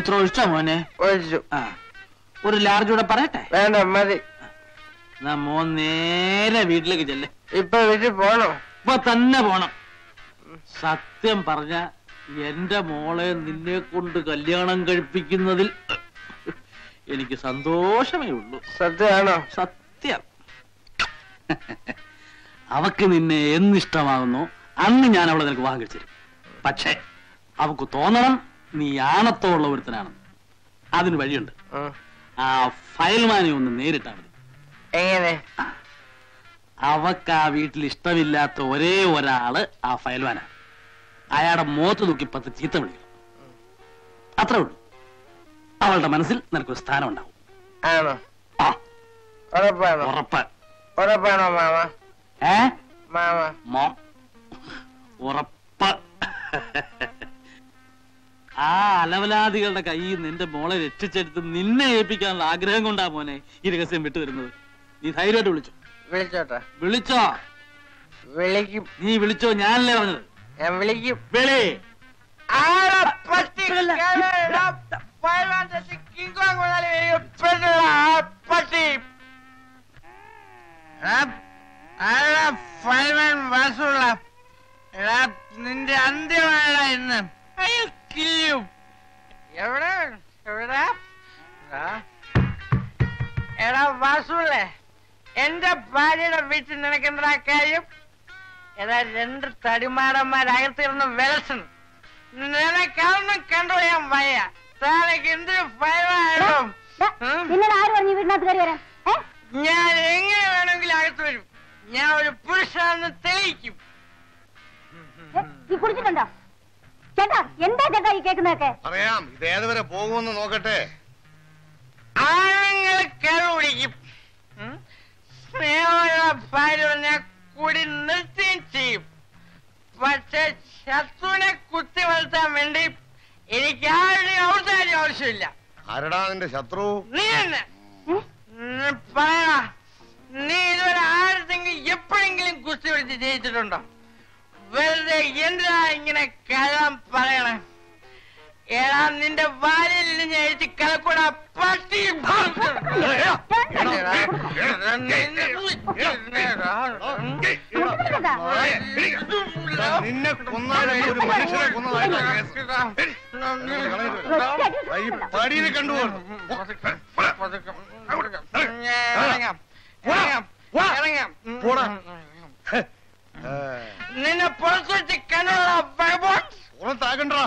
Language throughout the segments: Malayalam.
മൂത്രം ഒഴിച്ചോ മോനെ? ഒഴിച്ചു. ആ. ഒരു ലാർജ് കൂടെ പറയട്ടെ? വേണ്ട മതി. എന്നാ മോൻ നേരെ വീട്ടിലേക്ക് ചെല്ലേ. ഇപ്പൊ വീട്ടിൽ പോണോ. ഇപ്പൊ തന്നെ പോണം. സത്യം പറഞ്ഞ എന്റെ മോളെ നിന്നെ കൊണ്ട് കല്യാണം കഴിപ്പിക്കുന്നതിൽ എനിക്ക് സന്തോഷമേ ഉള്ളൂ. സത്യമാണോ? സത്യം. അവക്ക് നിന്നെ എന്നിഷ്ടമാകുന്നു. അന്ന് ഞാൻ അവളെ നിനക്ക് കഴിച്ചു പക്ഷേ അവക്ക് തോന്നണം നീ ആണത്തോള്ള ഒരുത്തനാണ് അതിന് വഴിയുണ്ട്. ആ. ഫയൽമാനെ ഒന്ന് നേരിട്ടാ മതി. എങ്ങനെ? അവക്ക് ആ വീട്ടിൽ ഇഷ്ടമില്ലാത്ത ഒരേ ഒരാൾ ആ ഫയൽവാനാണ് അയാളുടെ മോത്ത് നോക്കി പത്ത് ചീത്ത വിളിക്കും. അത്രേ ഉള്ളൂ. അവളുടെ മനസ്സിൽ നിനക്കൊരു സ്ഥാനം ഉണ്ടാവും ആണോ? ആ. ഉറപ്പാണോ? ഉറപ്പ്. ഉറപ്പാണോ മാമ? ഏ? മാമ? ഉറപ്പ്. ആ അലവലാദികളുടെ കയ്യിൽ നിന്റെ മോളെ രക്ഷിച്ചെടുത്ത് നിന്നെ ഏൽപ്പിക്കാനുള്ള ആഗ്രഹം കൊണ്ടാ മോനെ ഈ രഹസ്യം വിട്ടുവരുന്നത് നീ ധൈര്യമായിട്ട് വിളിച്ചു. വിളിച്ചോട്ടെ. വിളിച്ചോ. വിളിക്കും. നീ വിളിച്ചോ ഞാനല്ലേ പറഞ്ഞത്? ഞാൻ വിളിക്കും. വിളി. നിന്റെ അന്ത്യമായ ഇന്ന്. അയ്യോ കില്ലു എവിടെ? എവിടെ? ആ? എടാ വാസുള്ളേ എന്റെ ഭാര്യയുടെ വീട്ടിൽ നിനക്കെന്താ കാര്യം? എടാ രണ്ട് തടിമാടന്മാരകത്തിരുന്ന് വിലസണം നിനക്കൊന്നും കണ്ടുപോയാൻ വയ്യ. താനക്ക് എന്തൊരു ഭയമായിട്ടും നിന്നോട് ആര് പറഞ്ഞു വീടിനകത്ത് കയറി വരാൻ? ഞാൻ എങ്ങനെ വേണമെങ്കിലും അകത്ത് വരും. ഞാൻ ഒരു പുരുഷനാണെന്ന് തെളിയിക്കും. നീ കുടിച്ചിട്ടുണ്ടോ? ചേട്ടാ എന്താ ചേട്ടാ ഈ കേൾക്കുന്നതൊക്കെ അറിയാം ഇത് ഏതുവരെ പോകുമെന്ന് നോക്കട്ടെ. ആണുങ്ങൾ കരുപിടിക്കും ഉം? സ്നേഹമുള്ള ഭാര്യ ഞാൻ കൂടി നിർത്തുകയും ചെയ്യും. പക്ഷെ ശത്രുവിനെ കുത്തി വളർത്താൻ വേണ്ടി എനിക്ക് ആരുടെയും ഔദാര്യം ആവശ്യമില്ല. ആരടാ നിന്റെ ശത്രു? നീ തന്നെ. പറയാ നീ ഇതുവരെ ആരുടെങ്കിലും എപ്പോഴെങ്കിലും കുസ്തി വിളിച്ച് ജയിച്ചിട്ടുണ്ടോ? വെറുതെ എന്താ ഇങ്ങനെ കഴം പറയണേ? ഏടാ നിന്റെ വാലിൽ നിന്ന് എഴുതി കലക്കൂടാ പട്ടി നിന്നെ കൊന്നാലും ഒരു മനുഷ്യനെ പടിയിൽ കണ്ടുപോകും പോടാ. നിന്നെ പുറത്തു വെച്ച് കണ്ണുള്ള ബൈബോട്ട് പുറത്താകണ്ടാ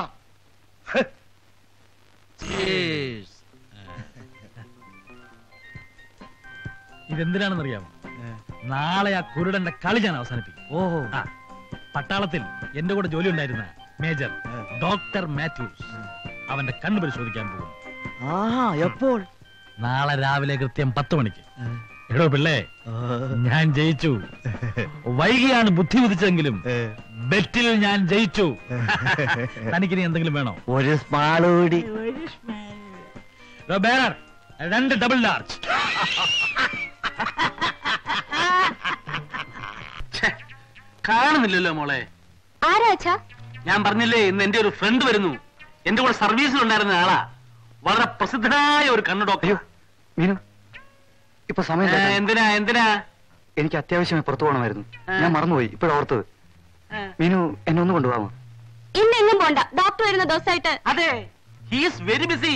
ഇതെന്തിനാണെന്നറിയാമോ? നാളെ ആ കുരുടന്റെ കളി ഞാൻ അവസാനിപ്പിക്കും. ഓഹോ. പട്ടാളത്തിൽ എന്റെ കൂടെ ജോലി ഉണ്ടായിരുന്ന മേജർ ഡോക്ടർ മാത്യൂസ് അവന്റെ കണ്ണ് പരിശോധിക്കാൻ പോകും ആഹാ എപ്പോൾ? നാളെ രാവിലെ കൃത്യം പത്ത് മണിക്ക്. എടോ പിള്ളേ ഞാൻ ജയിച്ചു. വൈകിയാണ് ബുദ്ധി ഉദിച്ചെങ്കിലും ബെറ്റിൽ ഞാൻ ജയിച്ചു. തനിക്കിനി എന്തെങ്കിലും വേണോ? ഒരു സ്മാളൂടി രണ്ട് ഡബിൾ ലാർജ് കാണുന്നില്ലല്ലോ മോളെ. ആരാച്ചാ അച്ഛാ? ഞാൻ പറഞ്ഞില്ലേ ഇന്ന് എന്റെ ഒരു ഫ്രണ്ട് വരുന്നു. എന്റെ കൂടെ സർവീസിൽ ഉണ്ടായിരുന്ന ആളാ. വളരെ പ്രസിദ്ധനായ ഒരു കണ്ണു ഡോക്ടർ ഇപ്പൊ സമയം എന്തിനാ എന്തിനാ? എനിക്ക് അത്യാവശ്യമായി പുറത്തു പോകണമായിരുന്നു. ഞാൻ മറന്നുപോയി ഇപ്പോഴോർത്തത് മീനു എന്നെ ഒന്ന് കൊണ്ടുപോകാമോ? ഇന്നെങ്ങും പോണ്ട. ഡോക്ടർ വരുന്ന ദിവസമായിട്ട്. അതെ ഹീസ് വെരി ബിസി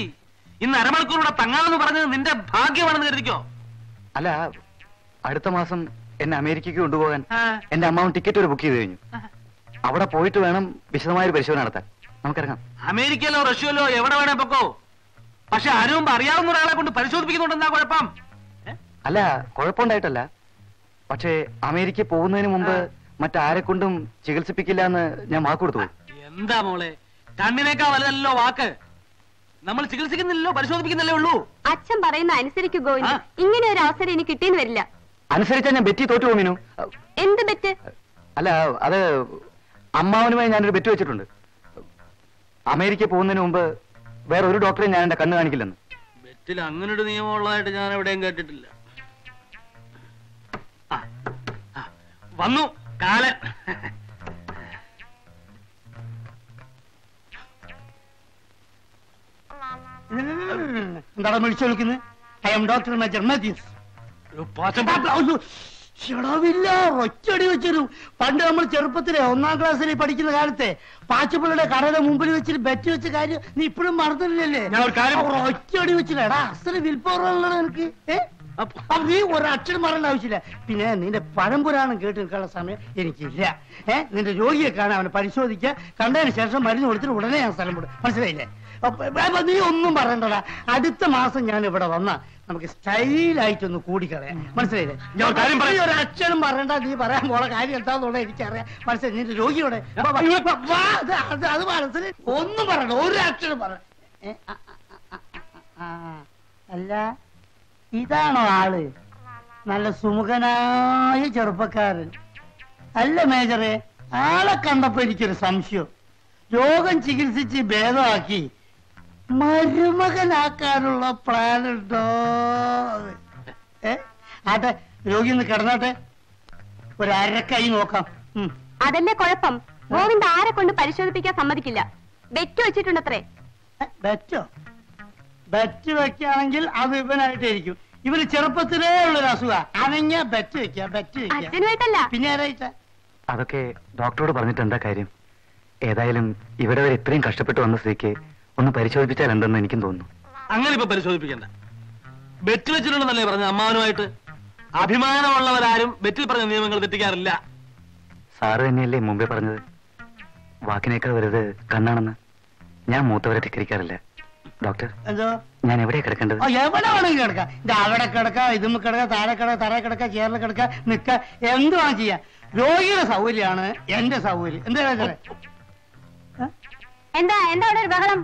ഇന്ന് അരമണിക്കൂറൂടെ തങ്ങാമെന്ന് പറഞ്ഞത് നിന്റെ ഭാഗ്യമാണെന്ന് കരുതിക്കോ? അല്ല അടുത്ത മാസം എന്നെ അമേരിക്കയ്ക്ക് കൊണ്ടുപോകാൻ. എന്റെ അമ്മാവൻ ടിക്കറ്റ് ഒരു ബുക്ക് ചെയ്ത് കഴിഞ്ഞു. അവിടെ പോയിട്ട് വേണം വിശദമായ ഒരു പരിശോധന നടത്താൻ. നമുക്കിറങ്ങാം. അമേരിക്കയിലോ റഷ്യയിലോ എവിടെ വേണേ പൊക്കോ. പക്ഷെ ആരും അറിയാവുന്ന ഒരാളെ കൊണ്ട് പരിശോധിപ്പിക്കുന്നുണ്ടെന്നാ കുഴപ്പം? അല്ല കുഴപ്പമുണ്ടായിട്ടല്ല. പക്ഷേ അമേരിക്ക പോകുന്നതിന് മുമ്പ് മറ്റാരെ കൊണ്ടും ചികിത്സിപ്പിക്കില്ല എന്ന് ഞാൻ വാക്ക് കൊടുത്തു. എന്താ മോളെ? കണ്ണിനേക്കാ വലുതല്ലോ വാക്ക്. നമ്മൾ ചികിത്സിക്കുന്നില്ലല്ലോ പരിശോധിപ്പിക്കുന്നില്ലേ ഉള്ളൂ? അച്ഛൻ പറയുന്ന അനുസരിക്കു ഗോവിന്ദ്. ഇങ്ങനെ ഒരു അവസരം ഇനി കിട്ടിയെന്ന് വരില്ല. അനുസരിച്ചാ ഞാൻ ബെറ്റി തോറ്റു പോകും എന്ത് ബെറ്റ്? അല്ല അത് അമ്മാവനുമായി ഞാനൊരു ബെറ്റ് വെച്ചിട്ടുണ്ട്. അമേരിക്ക പോകുന്നതിന് മുമ്പ് വേറെ ഒരു ഡോക്ടറെ ഞാൻ എന്റെ കണ്ണ് കാണിക്കില്ലെന്ന്. ബെറ്റിൽ അങ്ങനെ ഒരു നിയമമുള്ളതായിട്ട് ഞാൻ എവിടെയും കേട്ടിട്ടില്ല. വന്നു. കാലൻ എന്താണ് വിളിച്ചു വിളിക്കുന്നത് I am doctor major Mathews ഒറ്റടി വെച്ചിരും പണ്ട് നമ്മൾ ചെറുപ്പത്തിലെ ഒന്നാം ക്ലാസ്സിൽ പഠിക്കുന്ന കാലത്തെ പാച്ചപ്പിള്ളയുടെ കടയുടെ മുമ്പിൽ വെച്ചിട്ട് ബെറ്റ് വെച്ച കാര്യം നീ ഇപ്പോഴും മറന്നില്ലല്ലേ ഞാൻ ഒരു കാര്യം- അവർ ഒറ്റടി വെച്ചില്ല. എടാ അസൽ വിൽപ്പവറുള്ള നിനക്ക്. ഏ? അപ്പൊ- നീ നീ ഒരക്ഷരം പറയേണ്ട ആവശ്യമില്ല. പിന്നെ നിന്റെ പഴംപുരാണം കേട്ട് നിൽക്കാനുള്ള സമയം എനിക്കില്ല. ഏ നിന്റെ രോഗിയെ കാണാൻ അവനെ പരിശോധിക്കുക. കണ്ടതിന് ശേഷം മരുന്ന് കൊടുത്തിട്ട് ഉടനെ ഞാൻ സ്ഥലം വിടും. മനസ്സിലായില്ലേ? അപ്പൊ നീ ഒന്നും പറയണ്ടടാ. അടുത്ത മാസം ഞാൻ ഇവിടെ വന്ന നമുക്ക് സ്റ്റൈലായിട്ടൊന്ന് കൂടിക്കളയാം. മനസ്സിലായില്ലേ? ഒരു ഒരു അക്ഷരം പറയണ്ട നീ പറയാൻ പോണ കാര്യം എന്താന്നുള്ള എനിക്കറിയാം. മനസ്സിലായി? നിന്റെ രോഗിയോടെ. അത് മനസ്സിൽ ഒന്നും പറയണ്ട. ഒരു അക്ഷരം പറ. അല്ല. ഇതാണോ ആൾ? നല്ല സുമുഖനായ ചെറുപ്പക്കാരൻ. അല്ല മേജറെ ആളെ കണ്ടപ്പോ എനിക്കൊരു സംശയം. രോഗം ചികിത്സിച്ച് ഭേദമാക്കി മരുമകനാക്കാനുള്ള പ്ലാൻ ഉണ്ടോ ഏ? ആട്ടെ രോഗി ഒന്ന് കിടന്നാട്ടെ. ഒരു അരക്കൈ നോക്കാം. അതെന്നെ കുഴപ്പം? ഗോവിന്ദ് ആരെ കൊണ്ട് പരിശോധിപ്പിക്കാൻ സമ്മതിക്കില്ല? ബെറ്റ് വെച്ചിട്ടുണ്ടത്രേ. ബെറ്റോ ബെറ്റ് വെക്കുകയാണെങ്കിൽ അത് ഇവനായിട്ടായിരിക്കും. ഇവന് ചെറുപ്പത്തിലേ ഉള്ളൊരു അസുഖ. അനങ്ങ ബെറ്റ് വെക്കുക ബെറ്റ് വെക്കുക. അച്ഛനുമായിട്ടല്ല. പിന്നെ ആരായിട്ടാ അതൊക്കെ ഡോക്ടറോട് പറഞ്ഞിട്ട് എന്താ കാര്യം? ഏതായാലും ഇവിടെ വരെ ഇത്രയും കഷ്ടപ്പെട്ട് വന്ന സ്ഥിതിക്ക് ഒന്ന് പരിശോധിപ്പിച്ചാൽ എന്തെന്ന് എനിക്കും തോന്നുന്നു. അങ്ങനെ ഇപ്പൊ പരിശോധിപ്പിക്കണ്ട. ബെറ്റ് വെച്ചിട്ടുണ്ടെന്നല്ലേ പറഞ്ഞ അമ്മാവനുമായിട്ട്? അഭിമാനമുള്ളവരാരും ബെറ്റിൽ പറഞ്ഞ നിയമങ്ങൾ തെറ്റിക്കാറില്ല. സാറ് തന്നെയല്ലേ മുമ്പേ പറഞ്ഞത്? വാക്കിനേക്കാൾ വലുത് കണ്ണാണെന്ന്. ഞാൻ മൂത്തവരെ ധിക്കരിക്കാറില്ല. ഡോക്ടർ എന്തോ? ഞാൻ എവിടെ കിടക്കേണ്ടത്? എവിടെ വേണമെങ്കിൽ കിടക്കാം? ഇത് അവിടെ കിടക്കാം ഇതും കിടക്കാം താഴെ കിടക്കാം തറ കിടക്കാം ചേറിൽ കിടക്കാം നിക്ക. എന്തുവാ ചെയ്യാ? രോഗിയുടെ സൗകര്യമാണ് എന്റെ സൗകര്യം. എന്താ എന്താ എന്താ അവിടെ ഒരു ബഹളം?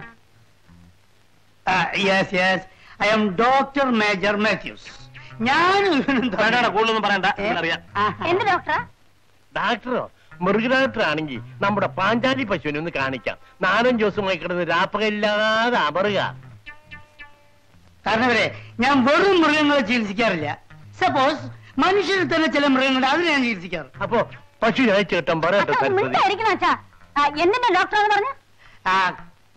Yes yes I am doctor major Mathews ഞാനും കൂടുതലൊന്നും പറയണ്ട. എന്ത് ഡോക്ടറാ? ഡാക്ടറോ? മൃഗഡാക്ടറാണെങ്കിൽ നമ്മുടെ പാഞ്ചാലി പശുവിനെ ഒന്ന് കാണിക്കാം. നാലഞ്ച് ദിവസമായി കിടന്ന് രാപ്പകയില്ലാതെ അമറുക. കാരണവരെ ഞാൻ വെറും മൃഗങ്ങളെ ചികിത്സിക്കാറില്ല. സപ്പോസ് മനുഷ്യരിൽ തന്നെ ചില മൃഗങ്ങളുണ്ട് അതിനെ ഞാൻ ചികിത്സിക്കാറ്. അപ്പൊ പശു അയച്ചു കിട്ടാൻ പറയട്ടെ എന്തിന്റെ ഡോക്ടറാന്ന് പറഞ്ഞു?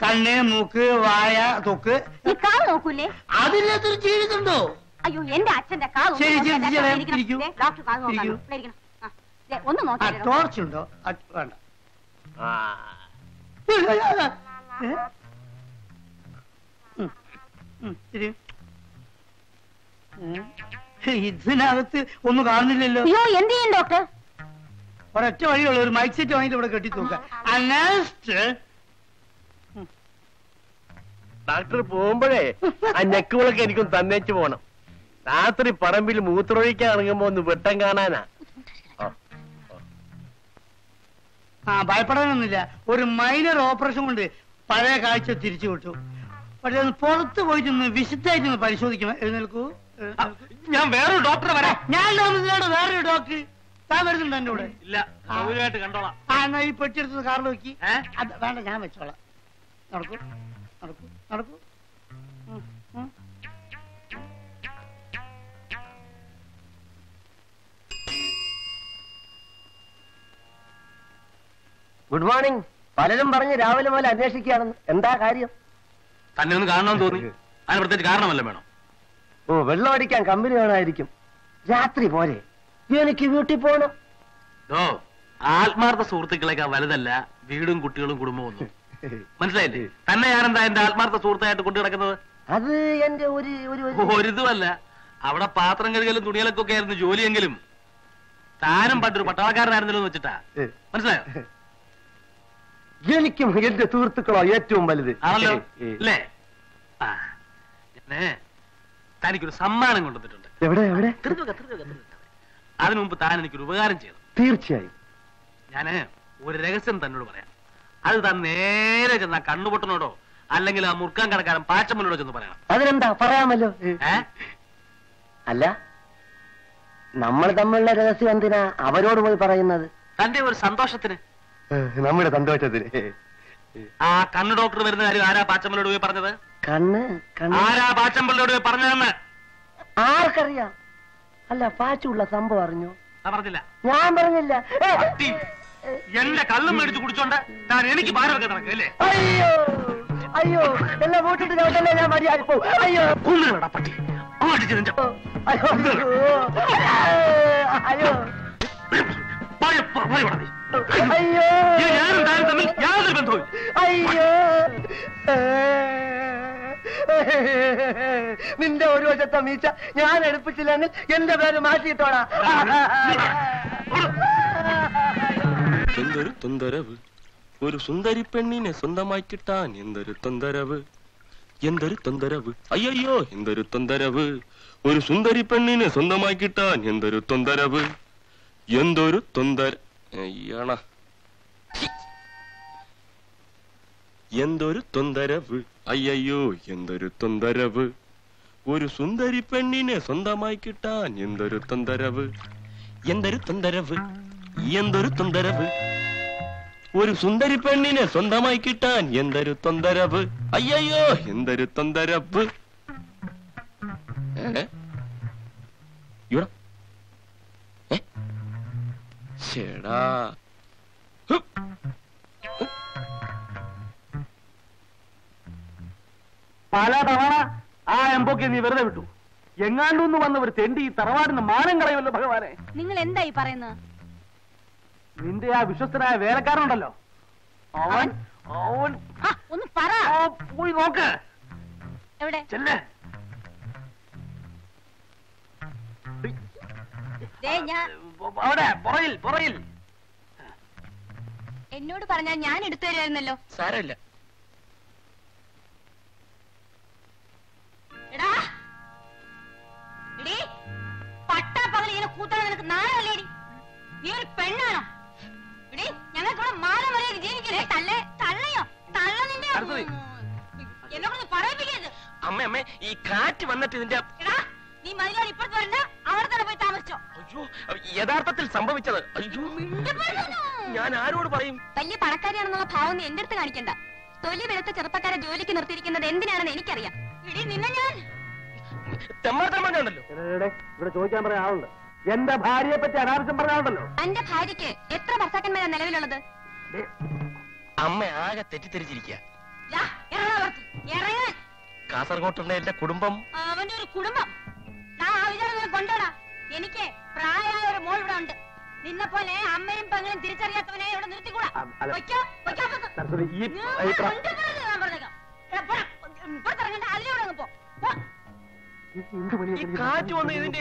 കണ്ണ് മൂക്ക് വായ തൊക്ക്. ഈ കാൽ നോക്കൂലേ? അതിനകത്തൊരു ജീവിതമുണ്ടോ? അയ്യോ എന്റെ അച്ഛന്റെ ഡോക്ടർ. ഇരിക്കൂ. ഡോക്ടർ ഒന്ന് ആ ടോർച്ച് ഉണ്ടോ ആ, വേണ്ട? ഇതിനകത്ത് ഒന്നും കാണുന്നില്ലല്ലോ. അയ്യോ എന്ത് ചെയ്യും ഡോക്ടർ? ഒരൊറ്റ വഴിയുള്ള ഒരു മൈക്ക് സെറ്റ് വാങ്ങിട്ട് ഇവിടെ കെട്ടി തൂക്ക അനസ്റ്റ് ഡാക്ടർ പോകുമ്പോഴേ ആ നെക്കുകളൊക്കെ എനിക്കൊന്ന് തന്നേച്ചു പോണം. രാത്രി പറമ്പിൽ മൂത്രമൊഴിക്കാൻ ഇറങ്ങുമ്പോ ഒന്ന് വെട്ടം കാണാനാ. ആ ഭയപ്പെടാനൊന്നുമില്ല. ഒരു മൈനർ ഓപ്പറേഷൻ കൊണ്ട് പഴയ കാഴ്ച തിരിച്ചു വിട്ടു പക്ഷെ ഒന്ന് പുറത്ത് പോയിട്ട് ഒന്ന് വിശുദ്ധായിട്ട് ഒന്ന് പരിശോധിക്കണം എഴുന്നേൽക്കൂ. ഞാൻ വേറൊരു ഡോക്ടറെ വരാം. ഞാൻ തോന്നുന്നില്ലാണ് വേറൊരു ഡോക്ടർ താൻ വരുന്നുണ്ട് എന്റെ കൂടെ? ഇല്ല സൗകര്യമായിട്ട് കണ്ടോളാം. ആ എന്നാ ഈ പെട്ടിയെടുത്ത് കാറിൽ നോക്കി? വേണ്ട ഞാൻ വെച്ചോളാം. നടക്കൂ നടക്കൂ നടക്കൂ. Good morning. പലരും പറഞ്ഞ് രാവിലെ മുതൽ അന്വേഷിക്കുകയാണെന്ന്. എന്താ കാര്യം? തന്നെ ഒന്ന് കാണണമെന്ന് തോന്നി. അതിന് പ്രത്യേകിച്ച് കാരണമല്ല വേണം. ഓ വെള്ളം അടിക്കാൻ കമ്പനി വേണമായിരിക്കും. രാത്രി പോലെ എനിക്ക് വീട്ടിൽ പോകണം ഓ ആത്മാർത്ഥ സുഹൃത്തുക്കളേക്കാൾ വലുതല്ല വീടും കുട്ടികളും കുടുംബവും ഒന്നും. മനസ്സിലായില്ലേ? തന്നെ ഞാനെന്താ എന്റെ ആത്മാർത്ഥ സുഹൃത്തായിട്ട് കൊണ്ടു കിടക്കുന്നത് അത് എന്റെ ഒരു ഒരു ഒരു- ഒരിതുമല്ല. അവിടെ പാത്രം കഴുകലും തുണികളൊക്കെ ആയിരുന്നു ജോലിയെങ്കിലും. താനും പണ്ടൊരു പട്ടാളക്കാരനായിരുന്നല്ലോ എന്ന് വെച്ചിട്ടാ. മനസ്സിലായോ? എനിക്കും എന്റെ സുഹൃത്തുക്കളോ ഏറ്റവും വലുത്. ആണല്ലോ. അല്ലേ? തനിക്കൊരു സമ്മാനം കൊണ്ടുവന്നിട്ടുണ്ട്. എവിടെ. അതിനു മുമ്പ് താൻ എനിക്കൊരു ഉപകാരം ചെയ്തു. തീർച്ചയായും. ഞാൻ ഒരു രഹസ്യം തന്നോട് പറയാം. അത് താൻ നേരെ ചെന്ന കണ്ണുപൊട്ടനോടോ അല്ലെങ്കിൽ ആ മുറുക്കാൻ കടക്കാരൻ പാച്ചമ്മനോടോ ചെന്ന് പറയണം. അതിനെന്താ? പറയാമല്ലോ. അല്ല നമ്മൾ തമ്മിലുള്ള രഹസ്യം എന്തിനാ അവരോട് പോയി പറയുന്നത്? തന്റെ ഒരു സന്തോഷത്തിന്. നമ്മുടെ സന്തോഷത്തിന് ആ കണ്ണ് ഡോക്ടർ വരുന്ന കാര്യം ആരാ പാച്ചമ്പലോട് പോയി പറഞ്ഞത് കണ്ണ് കണ്ണ് ആരാ പാച്ചമ്പലോട് പോയി പറഞ്ഞതെന്ന് ആർക്കറിയാം അല്ല പാച്ചുള്ള സംഭവം അറിഞ്ഞു ഞാൻ പറഞ്ഞില്ല ഞാൻ പറഞ്ഞില്ല ഏ, പട്ടി. എന്റെ കള്ളും മേടിച്ച് കുടിച്ചോണ്ട് ഞാൻ എനിക്ക് ഭാരം വെക്കാൻ നടക്കല്ലേ അയ്യോ അയ്യോ എല്ലാം വീട്ടിട്ട് ചവിട്ടല്ലേ ഞാൻ മര്യാദ അയ്യോ കൊന്നുകളടാ പട്ടി ആടിച്ച് നിന്റെ അയ്യോ അയ്യോ പായ, പ- അയ്യോ അയ്യോ. നിന്റെ ഒരു വശത്തെ മീച്ച ഞാൻ എടുപ്പിച്ചില്ലെങ്കിൽ എന്റെ പേര് മാറ്റിയിട്ടോടാ. എന്തൊരു തൊന്തരവ്. ഒരു സുന്ദരി പെണ്ണിനെ സ്വന്തമായി കിട്ടാൻ എന്തൊരു തൊന്തരവ്. എന്തൊരു തൊന്തരവ്. അയ്യോ എന്തൊരു തൊന്തരവ്. ഒരു സുന്ദരി പെണ്ണിനെ സ്വന്തമായി എന്തൊരു തൊന്തരവ്. എന്തൊരു തൊന്തര അയ്യണ എന്തൊരു തൊന്തരവ് അയ്യോ എന്തൊരു തൊന്തരവ് ഒരു സുന്ദരി പെണ്ണിനെ സ്വന്തമായി കിട്ടാൻ എന്തൊരു തൊന്തരവ് എന്തൊരു തൊന്തരവ് എന്തൊരു തൊന്തരവ് ഒരു സുന്ദരി പെണ്ണിനെ സ്വന്തമായി കിട്ടാൻ എന്തൊരു തൊന്തരവ് അയ്യോ എന്തൊരു തൊന്തരവ് ഏ? പല തവണ ആ എംബോക്കെ നീ വെറുതെ വിട്ടു. എങ്ങാണ്ടൊന്ന് വന്ന ഒരു തെണ്ടി ഈ തറവാടിന് മാനം കളയുമല്ലോ ഭഗവാനെ. നിങ്ങൾ എന്തായി പറയുന്നത്? നിന്റെ ആ വിശ്വസ്തനായ വേലക്കാരനുണ്ടല്ലോ. അവൻ അവൻ ആ, ഒന്ന് പറ. ആ, പോയി നോക്ക്. എവിടെ? ചെല്ലേ. ദേ ഞാൻ അവിടെ പുറയിൽ പുറയിൽ എന്നോട് പറഞ്ഞാൽ ഞാൻ എടുത്തു തരുമായിരുന്നല്ലോ. സാരമില്ല. ഇങ്ങനെ കൂത്തണ നിനക്ക് നാളല്ലേ നീ ഒരു പെണ്ണാണോ? ഞങ്ങൾക്ക് ഇവിടെ മാനം മറിയാതെ ജീവിക്കില്ലേ? തള്ളേ തള്ളയോ? തള്ള നിന്റെ. എന്നെ കൊണ്ട് പറയിപ്പിക്കരുത്. അമ്മ അമ്മേ ഈ കാറ്റ് വന്നിട്ട് ഇതിന്റെ നീ മതിലോട് ഇപ്പുറത്ത് വരണ്ട. അവിടെ തന്നെ പോയി താമസിച്ചോ. അയ്യോ യഥാർത്ഥത്തിൽ സംഭവിച്ചത്. അയ്യോ ഞാൻ ആരോട് പറയും? വലിയ പണക്കാരിയാണെന്നുള്ള ഭാവം നീ എന്റെ അടുത്ത് കാണിക്കണ്ട. തൊലി വെളുത്ത ചെറുപ്പക്കാരെ ജോലിക്ക് നിർത്തിയിരിക്കുന്നത് എന്തിനാണെന്ന് എനിക്കറിയാം. ഇടി നിന്നെ ഞാൻ തെമ്മാർത്തമ്മണ്ടല്ലോ ഇവിടെ ചോദിക്കാൻ പറയാൻ ആളുണ്ട്. എന്റെ ഭാര്യയെ പറ്റി അനാവശ്യം പറയാനുണ്ടല്ലോ എന്റെ ഭാര്യയ്ക്ക് എത്ര ഭർത്താക്കന്മാരാണ് നിലവിലുള്ളത് അമ്മ ആകെ തെറ്റിദ്ധരിച്ചിരിക്കുക കാസർഗോട്ടുള്ള എന്റെ കുടുംബം അവന്റെ ഒരു കുടുംബം കൊണ്ടോടാ എനിക്ക് പ്രായമായ ഒരു മോൾ ഇവിടെ ഉണ്ട് നിന്നെ പോലെ അമ്മയും പെങ്ങളും തിരിച്ചറിയാത്തവനെ ഇവിടെ നിർത്തിക്കൂടാ അതിലൂടെ. പോ. കാറ്റ് വന്ന് ഇതിന്റെ